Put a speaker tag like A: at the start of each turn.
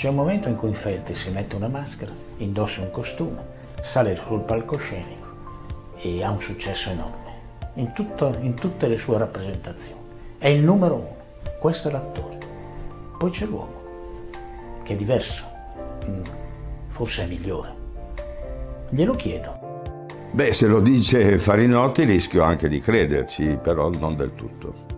A: C'è un momento in cui Felti si mette una maschera, indossa un costume, sale sul palcoscenico e ha un successo enorme in, tutto, in tutte le sue rappresentazioni. È il numero uno, questo è l'attore. Poi c'è l'uomo, che è diverso, mm, forse è migliore. Glielo chiedo.
B: Beh, se lo dice Farinotti rischio anche di crederci, però non del tutto.